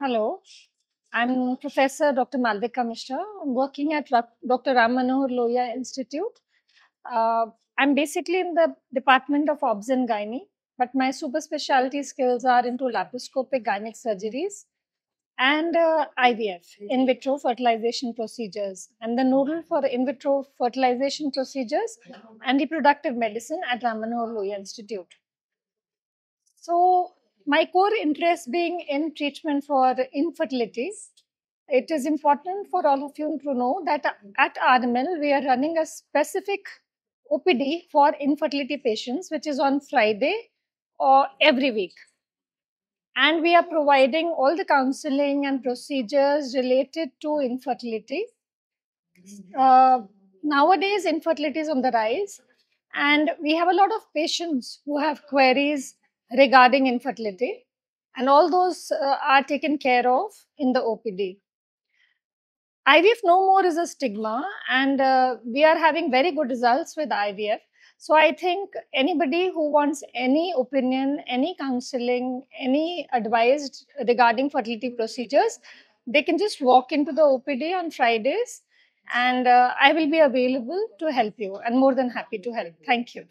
Hello, I'm Professor Dr. Malvika Misra. I'm working at Dr. Ram Manohar Lohia Institute. Uh, I'm basically in the Department of Obs and Gynae, but my super specialty skills are into laparoscopic gynec surgeries and uh, IVF, in vitro fertilization procedures. And the nodal for in vitro fertilization procedures and reproductive medicine at Ram Manohar Lohia Institute. So, my core interest being in treatment for infertility, it is important for all of you to know that at RML we are running a specific OPD for infertility patients, which is on Friday or every week. And we are providing all the counseling and procedures related to infertility. Uh, nowadays, infertility is on the rise, and we have a lot of patients who have queries regarding infertility, and all those uh, are taken care of in the OPD. IVF no more is a stigma, and uh, we are having very good results with IVF. So I think anybody who wants any opinion, any counseling, any advice regarding fertility procedures, they can just walk into the OPD on Fridays, and uh, I will be available to help you, and more than happy to help. Thank you.